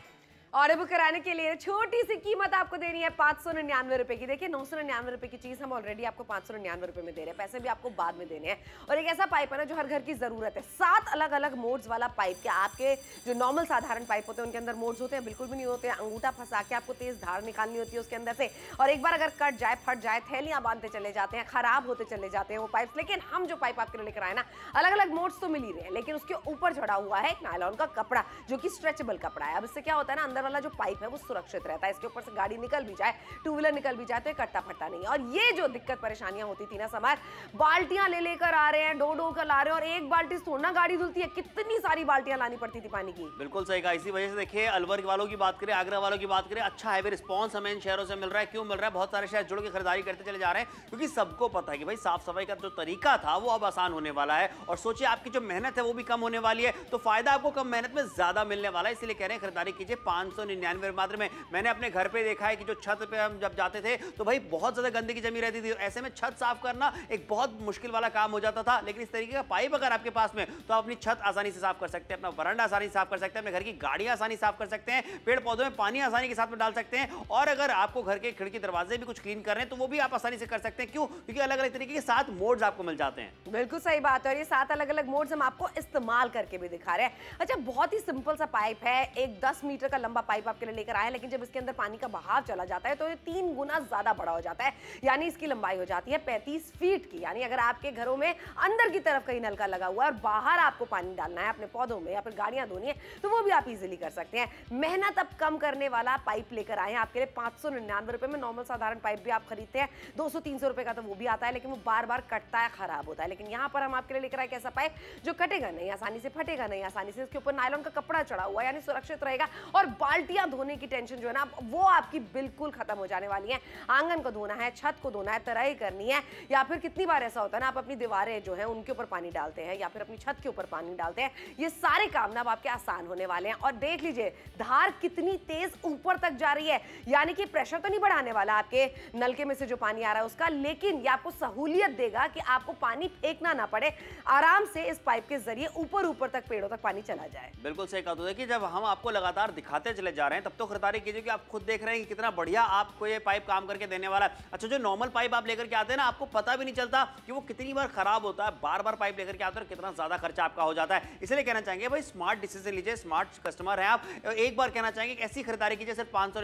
और बुक कराने के लिए छोटी सी कीमत आपको देनी है पाँच सौ निन्यानवे रुपए की। देखिए, नौ सौ निन्यानवे रुपए की चीज़ हम ऑलरेडी आपको पाँच सौ निन्यानवे रुपए में दे रहे हैं। पैसे भी आपको बाद में देने हैं। और एक ऐसा पाइप है ना, जो हर घर की ज़रूरत है। सात अलग अलग मोड्स वाला पाइप क्या आपके जो नॉर्मल साधारण पाइप होते हैं, उनके अंदर मोड्स होते हैं, बिल्कुल भी नहीं होते अंगूठा फंसा के आपको तेज धार निकालनी होती है उसके अंदर से। और एक बार अगर कट जाए, फट जाए, थैलियाँ बांधते चले जाते हैं, खराब होते चले जाते हैं वो पाइप लेकिन हम जो पाइप आपके लिए लेकर आए ना अलग अलग मोड्स तो मिल ही रहे हैं, लेकिन उसके ऊपर चढ़ा हुआ है एक नायलॉन का कपड़ा, जो कि स्ट्रेचेबल कपड़ा है। अब इससे क्या होता है ना, अंदर वाला जो पाइप है वो सुरक्षित रहता है। इसके ऊपर से गाड़ी निकल भी जाए टू व्हीलर निकल भी जाए तो कट्टा फट्टा नहीं और ये जो दिक्कत परेशानियाँ होती थी ना समार बाल्टियाँ ले लेकर आ रहे हैं डो डो कर ला रहे हैं और एक बाल्टी थोड़ा गाड़ी धुलती है। कितनी सारी बाल्टियाँ लानी पड़ती थी पानी की? बिल्कुल सही कहा। इसी वजह से देखिए, अलवर वालों की बात करें, आगरा वालों की बात करें अच्छा हैवी रिस्पॉन्स हमें इन शहरों से मिल रहा है। क्यों मिल रहा है? बहुत सारे शहर जुड़ के खरीदारी करते चले जा रहे हैं, क्योंकि सबको पता है कि भाई साफ़ सफ़ाई का जो तरीका था, वो अब आसान होने वाला है। और सोचिए, आपकी जो मेहनत है, वो भी कम होने वाली है तो फ़ायदा आपको कम मेहनत में ज़्यादा मिलने वाला है। इसलिए कह रहे हैं, खरीदारी कीजिए, पाँच सौ निन्यानवे मात्र में मैंने अपने घर पे देखा है कि जो छत पे हम जब जाते थे तो भाई बहुत ज़्यादा गंदगी जमी रहती थी। ऐसे में छत साफ़ करना एक बहुत मुश्किल वाला काम हो जाता था, लेकिन इस तरीके का पाइप अगर आपके पास में तो आप अपनी छत आसानी से साफ़ कर सकते हैं, अपना वरंडा आसानी से साफ़ कर सकते हैं, अपने घर की गाड़ी आसानी साफ़ कर सकते हैं पेड़ पौधों में पानी आसानी के साथ में डाल सकते हैं, और अगर आपको घर के खिड़की दरवाजे भी कुछ क्लीन कर रहे हैं तो वो भी आप आसानी से कर सकते हैं। क्यों? क्योंकि अलग अलग तरीके के सात मोड्स आपको मिल जाते हैं। बिल्कुल सही बात है, और ये सात अलग अलग मोड्स हम आपको इस्तेमाल करके भी दिखा रहे हैं। अच्छा बहुत ही सिंपल सा पाइप है, एक 10 मीटर का लंबा पाइप आपके लिए लेकर आए लेकिन जब इसके अंदर पानी का बहाव चला जाता है तो ये तीन गुना ज़्यादा बड़ा हो जाता है। यानी इसकी लंबाई हो जाती है पैंतीस फीट की। यानी अगर आपके घरों में अंदर की तरफ़ कहीं नलका लगा हुआ है और बाहर आपको पानी डालना है, अपने पौधों में या फिर गाड़ियाँ धोनी है तो वो भी आप इजीली कर सकते हैं। मेहनत अब कम करने वाला पाइप लेकर आए हैं आपके लिए पाँच रुपए में। नॉर्मल साधारण पाइप भी आप खरीदते हैं, दो सौ रुपए का तो वो भी आता है, लेकिन वो बार बार कटता है, खराब होता है। लेकिन यहाँ पर हम आपके लिए लेकर आए कैसा पाइप? जो कटेगा नहीं, आसानी से फटेगा नहीं, आसानी से इसके ऊपर नायलॉन का कपड़ा चढ़ा हुआ है, यानी सुरक्षित रहेगा और बाल्टियाँ धोने की टेंशन जो है ना वो आपकी बिल्कुल खत्म हो जाने वाली है। आँगन को धोना है, छत को धोना है, तराई करनी है, या फिर कितनी बार ऐसा होता है ना, आप अपनी दीवारें जो है, उनके ऊपर पानी डालते हैं, या फिर अपनी छत के ऊपर पानी डालते हैं, ये सारे काम ना अब आपके आसान होने वाले हैं। और देख लीजिए, धार कितनी तेज ऊपर तक जा रही है। यानी कि प्रेशर तो नहीं बढ़ाने वाला आपके, नलके में से जो पानी आ रहा है उसका, लेकिन ये आपको सहूलियत देगा कि आपको पानी फेंकना ना पड़े, आराम से इस पाइप के ज़रिए ऊपर ऊपर तक पेड़ों तक पानी चला जाए। बिल्कुल सही कहा तो देखिए, जब हम आपको लगातार दिखाते चले जा रहे हैं, तब तो खरीदारी कीजिए कि आप खुद देख रहे हैं कि कितना बढ़िया आपको ये पाइप काम करके देने वाला है। अच्छा जो नॉर्मल पाइप आप लेकर के आते हैं ना, आपको पता भी नहीं चलता कि वो कितनी बार खराब होता है। बार बार पाइप लेकर के आते हैं कितना ज़्यादा खर्चा आपका हो जाता है। इसलिए कहना चाहेंगे, भाई स्मार्ट डिसीज़न लीजिए स्मार्ट कस्टमर है आप। एक बार कहना चाहेंगे ऐसी खरीदारी कीजिए सिर्फ़ पाँच सौ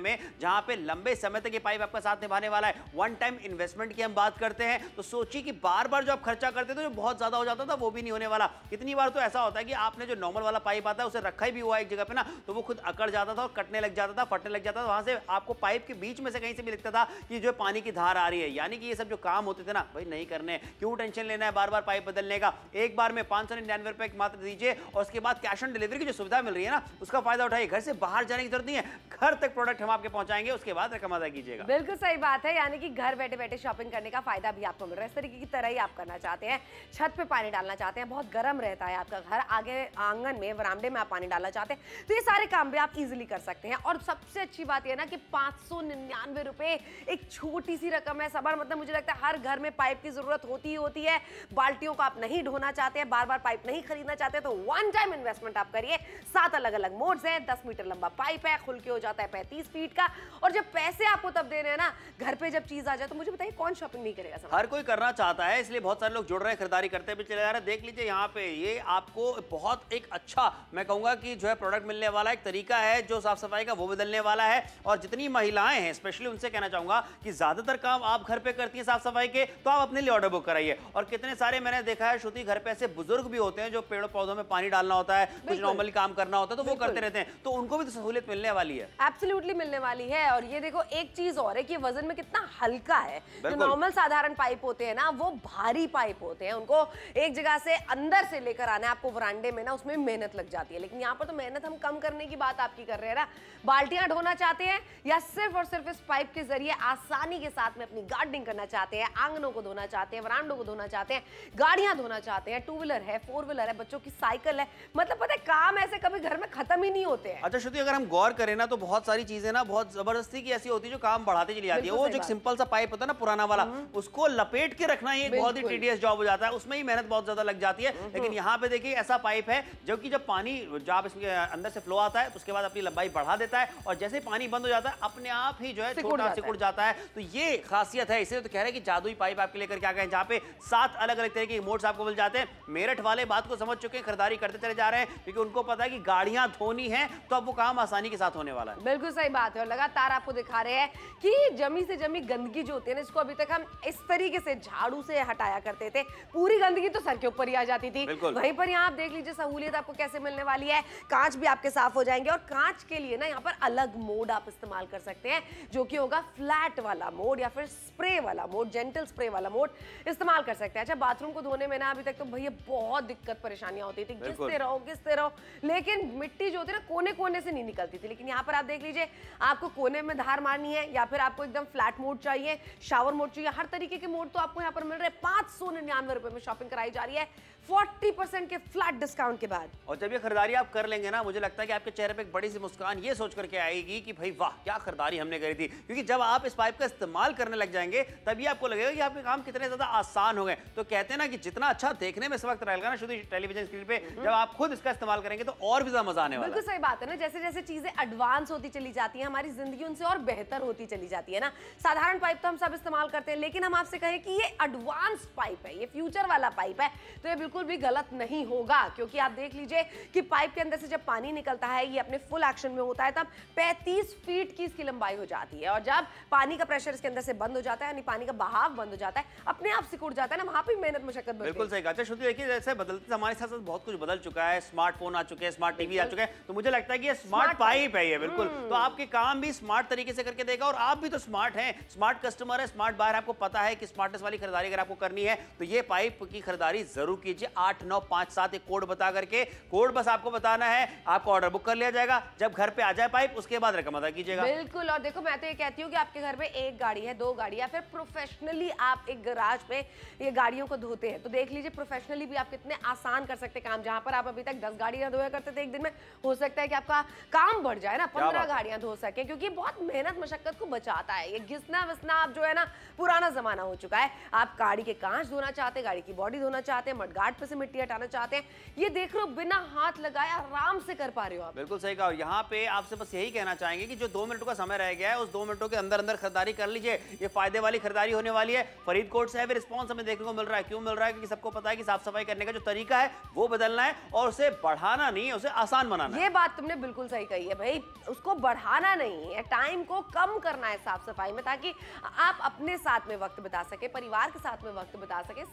में, जहाँ पे लंबे समय तक ये पाइप आपका साथ निभाने वाला है। वन टाइम इन्वेस्टमेंट की हम बात करते हैं तो सोचिए कि बार बार जो आप खर्चा करते थे, जो बहुत ज़्यादा हो जाता था, वो भी नहीं होने वाला। कितनी बार तो ऐसा होता है कि आपने जो नॉर्मल वाला पाइप आता है, उसे रखा ही भी हुआ एक जगह पे ना तो वो खुद अकड़ जाता था और कटने लग जाता था, फटने लग जाता था, वहाँ से आपको पाइप के बीच में से कहीं से भी लिखता था कि जो पानी की धार आ रही है। यानी कि ये सब जो काम होते थे ना, भाई नहीं करने क्यों टेंशन लेना है बार बार पाइप बदलने का? एक बार में पाँच सौ निन्यानवे रुपए मात्र दीजिए और उसके बाद कैश ऑन डिलीवरी की जो सुविधा मिल रही है ना, उसका फ़ायदा उठाइए। घर से बाहर जाने की ज़रूरत नहीं है। घर तक प्रोडक्ट हम आपके पहुंचाएँगे, उसके बाद रकम अदा कीजिएगा। बिल्कुल सही बात है। यानी कि घर बैठे बैठे शॉपिंग करने का फ़ायदा भी आपको मिल रहा है। इस तरीके की तरह ही आप करना चाहते हैं। छत पे पानी डालना चाहते हैं। बहुत गर्म रहता है आपका घर। आगे आँगन में वरामडे में आप पानी डालना चाहते हैं। तो ये सारे काम भी आप इजीली कर सकते हैं। और सबसे अच्छी बात यह ना कि पाँच रुपए एक छोटी सी रकम है सबर मतलब मुझे लगता है हर घर में पाइप की ज़रूरत होती ही होती है। बाल्टियों को आप नहीं ढोना चाहते हैं बार बार पाइप नहीं खरीदना चाहते तो वन टाइम इन्वेस्टमेंट आप करिए। सात अलग अलग मोड्स हैं, दस मीटर लंबा पाइप है, खुल के हो जाता है पैंतीस फीट का। और जब पैसे आपको तब देने हैं ना, घर पे जब चीज़ आ जाए तो मुझे बताइए कौन शॉपिंग नहीं करेगा हर कोई करना चाहता है, इसलिए बहुत सारे लोग जुड़ रहे हैं, खरीदारी करते भी चले जा रहे हैं। देख लीजिए यहाँ पे, ये आपको बहुत एक अच्छा मैं कहूँगा कि जो है प्रोडक्ट मिलने वाला एक तरीका है जो साफ़ सफ़ाई का वो बदलने वाला है। और जितनी महिलाएँ हैं स्पेशली उनसे कहना चाहूँगा कि ज़्यादातर काम आप घर पे करती हैं साफ़ सफ़ाई के तो आप अपने लिए ऑर्डर बुक कराइए। और कितने सारे मैंने देखा है श्रुति घर पे ऐसे बुज़ुर्ग भी होते हैं जो पेड़ पौधों में पानी डालना होता है कुछ नॉर्मली काम करना होता है तो वो करते रहते हैं। तो उनको भी तो सहूलियत मिलने वाली है। एब्सोल्युटली मिलने वाली है। और ये देखो एक चीज़ और है कि वज़न में कितना हल्का है। जो नॉर्मल साधारण पाइप होते हैं ना वो भारी पाइप होते हैं। उनको एक जगह से अंदर से लेकर आना है आपको वरांडे में ना उसमें मेहनत लग जाती है। लेकिन यहाँ पर तो मेहनत हम कम करने की बात आपकी कर रहे हैं ना? बाल्टियाँ ढोना चाहते हैं या सिर्फ़ और सिर्फ़ इस पाइप के ज़रिए आसानी के साथ में अपनी गार्डनिंग करना चाहते हैं आंगनों को धोना चाहते हैं वरांडों को धोना चाहते हैं गाड़ियाँ धोना चाहते हैं टू व्हीलर है फोर व्हीलर है बच्चों की साइकिल है। मतलब पता है काम ऐसे कभी घर में खत्म ही नहीं होते हैं। अच्छा श्रुति अगर हम गौर करें ना तो बहुत सारी चीज़ें ना बहुत ज़बरदस्ती की ऐसी होती है जो काम बढ़ाती चली जाती है। वो जो सिंपल सा पाइप होता है ना पुराना वाला उसको लपेट के रखना ही बहुत ही टीडियस जॉब हो जाता है। उसमें ही मेहनत बहुत ज़्यादा लग जाती है। लेकिन यहाँ पे देखिए ऐसा पाइप है जो कि जब पानी जब इसके अंदर से फ्लो आता है तो उसके बाद अपनी लंबाई बढ़ा देता है और जैसे पानी बंद हो जाता है अपने आप ही जो है छोटा सिकुड़। जाता है। तो ये खासियत है इसलिए तो कह रहे हैं कि जादुई पाइप आपके लेकर क्या कहें जहाँ पे सात अलग अलग तरह के मोड्स आपको मिल जाते हैं। मेरठ वाले बात को समझ चुके हैं खरीदारी करते चले जा रहे हैं क्योंकि उनको पता है कि गाड़ियाँ धोनी है तो अब वो काम आसानी के साथ होने वाला है। बिल्कुल सही बात है और लगातार आपको दिखा रहे हैं कि जमी से जमी गंदगी जो होती है ना इसको अभी तक हम इस तरीके से झाड़ू से हटाया करते थे। पूरी गंदगी तो सर के ऊपर ही आ जाती थी। वहीं पर यहाँ आप देख लीजिए सहूलियत आपको कैसे मिलने वाली है। कांच भी आपके साफ़ हो जाएँगे। और कांच के लिए ना यहाँ पर अलग मोड आप इस्तेमाल कर सकते हैं जो कि होगा फ्लैट वाला मोड या फिर स्प्रे वाला मोड जेंटल स्प्रे वाला मोड इस्तेमाल कर सकते हैं। अच्छा बाथरूम को धोने में ना अभी तक तो भैया बहुत दिक्कत परेशानियाँ होती थी। घिसते रहो घिसते रहो लेकिन मिट्टी जो होती है ना कोने कोने से नहीं निकलती थी। लेकिन यहाँ पर आप देख लीजिए आपको कोने में धार मारनी है या फिर आपको एकदम फ्लैट मोड चाहिए शावर मोड चाहिए हर तरीके के मोड तो आपको यहाँ पर मिल रहे हैं। पाँच सौ निन्यानवे रुपए में शॉपिंग कराई जा रही है। फोर्टी परसेंट के फ्लैट डिस्काउंट के बाद। और जब ये खरीदारी आप कर लेंगे ना मुझे लगता है कि आपके चेहरे पे एक बड़ी सी मुस्कान ये सोच करके आएगी कि भाई वाह क्या खरीदारी हमने करी थी। क्योंकि जब आप इस पाइप का इस्तेमाल करने लग जाएँगे तभी आपको लगेगा कि आपके काम कितने ज़्यादा आसान हो गए। तो कहते हैं ना कि जितना अच्छा देखने में इस वक्त रहेगा ना शुद्ध टेलीविज़न स्क्रीन पे जब आप खुद इसका इस्तेमाल करेंगे तो और भी ज़्यादा मज़ा आने वाला बिल्कुल सही बात है ना जैसे जैसे चीज़ें एडवांस होती चली जाती है हमारी ज़िंदगी उनसे और बेहतर होती चली जाती है ना। साधारण पाइप तो हम सब इस्तेमाल करते हैं लेकिन हम आपसे कहें कि ये एडवांस पाइप है ये फ्यूचर वाला पाइप है। तो ये बिल्कुल भी गलत नहीं होगा। क्योंकि आप देख लीजिए कि पाइप के अंदर से जब पानी निकलता है ये अपने फुल एक्शन में होता है तब 35 फीट की इसकी लंबाई हो जाती है। और जब पानी का प्रेशर इसके अंदर से बंद हो जाता है यानी पानी का बहाव बंद हो जाता है अपने आप सिकुड़ जाता है ना वहाँ पर मेहनत मशक्कत बिल्कुल सही कहा। अच्छा श्रुति देखिए जैसे बदलते हमारे साथ साथ बहुत कुछ बदल चुका है स्मार्टफ़ोन आ चुके हैं स्मार्ट टीवी आ चुके हैं तो मुझे लगता है कि ये स्मार्ट पाइप है ये बिल्कुल। तो आपके काम भी स्मार्ट तरीके से करके देगा और आप भी तो स्मार्ट हैं। स्मार्ट कस्टमर है स्मार्ट बायर आपको पता है कि स्मार्टनेस वाली खरीदारी अगर आपको करनी है तो ये पाइप की खरीदारी ज़रूर कीजिए। आठ नौ पाँच सात एक कोड बता करके। कोड बस आपको बताना है आपको ऑर्डर बुक कर लिया जाएगा। जब घर पे आ जाए पाइप उसके बाद रकम अदा कीजिएगा। बिल्कुल और देखो मैं तो ये कहती हूँ कि आपके घर में एक गाड़ी है दो गाड़ी है फिर प्रोफेशनली आप एक गराज में ये गाड़ियों को धोते हैं। तो देख लीजिए प्रोफेशनली भी आप कितने आसान कर सकते काम। जहाँ पर आप अभी तक दस गाड़ियाँ धोया करते थे एक दिन में हो सकता है कि आपका काम बढ़ जाए ना पंद्रह। गाड़ियाँ धो सके क्योंकि बहुत मेहनत मशक्कत को बचाता है। ये घिसना विसना आप जो है ना पुराना जमाना हो चुका है। आप गाड़ी के कांच धोना चाहते गाड़ी की बॉडी धोना चाहते हैं मडगाट पे से मिट्टी हटाना चाहते हैं। ये देख रहे हो बिना हाथ लगाए आराम से कर पा रहे हो आप। बिल्कुल सही कहा। यहाँ पे आपसे बस यही कहना चाहेंगे कि जो दो मिनटों का समय रह गया है उस दो मिनटों के अंदर अंदर खरीदारी कर लीजिए। ये फ़ायदे वाली खरीदारी होने वाली है। फरीदकोट से भी रिस्पॉन्स हमें देखने को मिल रहा है। क्यों मिल रहा है? क्योंकि सबको पता है कि साफ़ सफ़ाई करने का जो तरीका है वो बदलना है और उसे बढ़ाना नहीं है उसे आसान बनाना है। ये बात तुमने बिल्कुल सही कही है भाई। उसको बढ़ाना नहीं है टाइम को कम करना है साफ़ सफ़ाई में ताकि आप अपने साथ में वक्त बिता सके परिवार के साथ में वक्त बिता सके।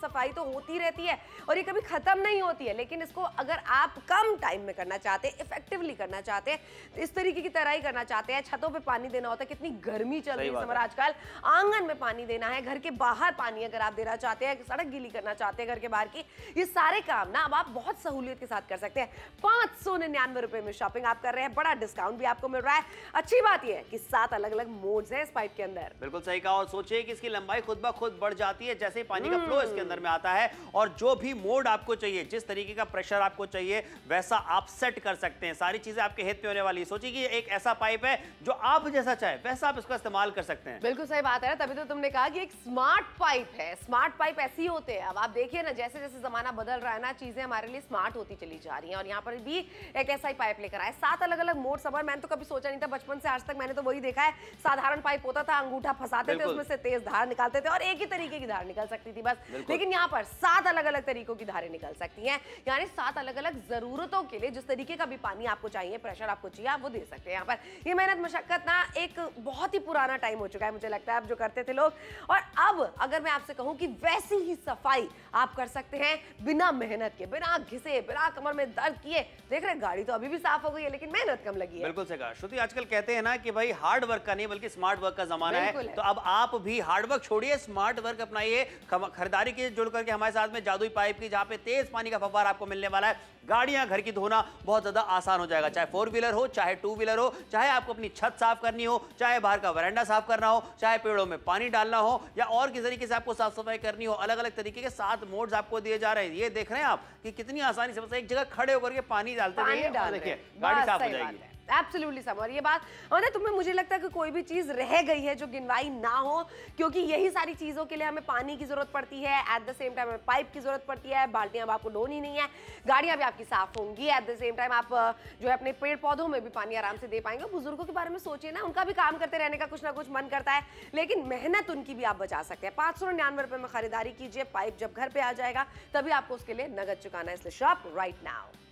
सफ़ाई तो होती रहती है और ये कभी खत्म नहीं होती है लेकिन इसको अगर आप कम टाइम में करना चाहते हैं इफेक्टिवली करना चाहते हैं इस तरीके की तरह ही करना चाहते हैं। छतों पे पानी देना होता है कितनी गर्मी चल रही है है। आजकल। आँगन में पानी देना है घर के बाहर पानी अगर आप देना चाहते हैं सड़क गीली करना चाहते हैं घर के बाहर की ये सारे काम ना अब आप बहुत सहूलियत के साथ कर सकते हैं। पाँच सौ निन्यानवे रुपए में शॉपिंग आप कर रहे हैं बड़ा डिस्काउंट भी आपको मिल रहा है। अच्छी बात यह है कि सात अलग अलग मोड्स हैं इस पाइप के अंदर। बिल्कुल सही कहा और सोचिए कि इसकी लंबाई खुद ब खुद बढ़ जाती है जैसे ही पानी का फ्लो इसके अंदर में आता है और जो भी मोड आपको चाहिए जिस तरीके का प्रेशर आपको चाहिए वैसा आप सेट कर सकते हैं। सारी चीज़ें आपके हित में होने वाली है। सोचिए कि एक ऐसा पाइप है जो आप जैसा चाहे वैसा आप इसका इस्तेमाल कर सकते हैं। बिल्कुल सही बात है ना। तभी तो तुमने कहा कि एक स्मार्ट पाइप है। स्मार्ट पाइप ऐसे होते हैं। अब आप देखिए ना जैसे जैसे जमाना बदल रहा है ना चीज़ें हमारे लिए स्मार्ट होती चली जा रही है और यहाँ पर भी एक ऐसा ही पाइप लेकर आए। सात अलग अलग मोड सबर मैंने तो कभी सोचा नहीं था बचपन से आज तक मैंने तो वही देखा है। साधारण पाइप होता था अंगूठा फंसाते थे उसमें से तेज धार निकालते थे और एक ही तरीके की धार निकल सकती थी बस। लेकिन यहाँ पर सात अलग अलग तरीकों की धारें निकल सकती हैं। यानी सात अलग अलग जरूरतों के लिए जिस तरीके का भी पानी आपको चाहिए प्रेशर आपको चाहिए, आप वो दे सकते हैं यहाँ पर। ये मेहनत मशक्कत ना एक बहुत ही पुराना टाइम हो चुका है, मुझे लगता है, आप जो करते थे लोग। और अब अगर मैं आपसे कहूँ कि वैसी ही सफ़ाई आप कर सकते हैं बिना मेहनत के बिना घिसे बिना कमर में दर्द किए। देख रहे गाड़ी तो अभी भी साफ़ हो गई है लेकिन मेहनत कम लगी है। बिल्कुल सही कहा। श्रुति आजकल कहते हैं ना कि भाई हार्ड वर्क का नहीं बल्कि स्मार्ट वर्क का जमाना है। है। तो अब आप भी हार्ड वर्क छोड़िए स्मार्ट वर्क अपनाइए। खरीदारी की जुड़ करके हमारे साथ में जादुई पाइप की जहाँ पे तेज पानी का फवार आपको मिलने वाला है। गाड़ियाँ घर की धोना बहुत ज़्यादा आसान हो जाएगा। चाहे फोर व्हीलर हो चाहे टू व्हीलर हो चाहे आपको अपनी छत साफ़ करनी हो चाहे बाहर का वरांडा साफ़ करना हो चाहे पेड़ों में पानी डालना हो या और किस तरीके से आपको साफ़ सफ़ाई करनी हो अलग अलग तरीके के सात मोड्स आपको दिए जा रहे हैं ये देख रहे हैं आप कि कितनी आसानी से बस एक जगह खड़े होकर के पानी डालते देखिए हैं। गाड़ी साफ़ हो जाएगी। एब्सोल्युटली सम और ये बात मतलब तुम्हें मुझे लगता है कि कोई भी चीज़ रह गई है जो गिनवाई ना हो, क्योंकि यही सारी चीज़ों के लिए हमें पानी की ज़रूरत पड़ती है एट द सेम टाइम हमें पाइप की ज़रूरत पड़ती है, बाल्टियाँ अब आपको ढोनी नहीं है, गाड़ियाँ भी आपकी साफ़ होंगी एट द सेम टाइम आप, जो है अपने पेड़ पौधों में भी पानी आराम से दे पाएँगे। बुज़ुर्गों के बारे में सोचिए ना, उनका भी काम करते रहने का कुछ ना कुछ मन करता है, लेकिन मेहनत उनकी भी आप बचा सकते हैं। पाँच सौ निन्यानवे रुपए में खरीदारी कीजिए पाइप जब घर पे आ जाएगा, तभी आपको उसके लिए नगद चुकाना है। इसलिए शॉप राइट नाउ